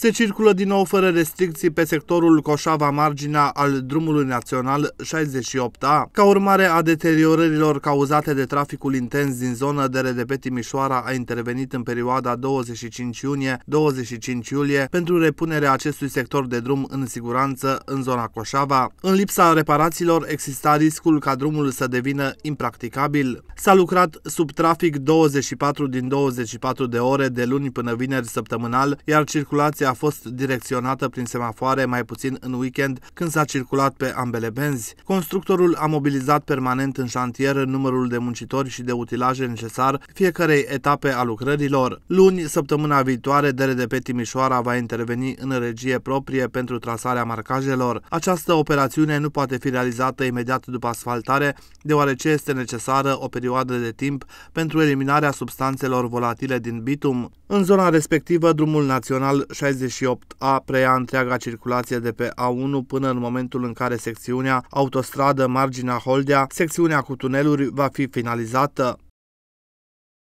Se circulă din nou fără restricții pe sectorul Coșava-Marginea al drumului național 68A. Ca urmare a deteriorărilor cauzate de traficul intens din zonă, DRDP Timișoara a intervenit în perioada 25 iunie-25 iulie pentru repunerea acestui sector de drum în siguranță în zona Coșava. În lipsa reparațiilor exista riscul ca drumul să devină impracticabil. S-a lucrat sub trafic 24 din 24 de ore de luni până vineri săptămânal, iar circulația a fost direcționată prin semafoare mai puțin în weekend când s-a circulat pe ambele benzi. Constructorul a mobilizat permanent în șantier numărul de muncitori și de utilaje necesar fiecarei etape a lucrărilor. Luni, săptămâna viitoare, DRDP Timișoara va interveni în regie proprie pentru trasarea marcajelor. Această operațiune nu poate fi realizată imediat după asfaltare, deoarece este necesară o perioadă de timp pentru eliminarea substanțelor volatile din bitum. În zona respectivă, drumul național 68A preia întreaga circulație de pe A1 până în momentul în care secțiunea autostradă marginea Holdea, secțiunea cu tuneluri, va fi finalizată.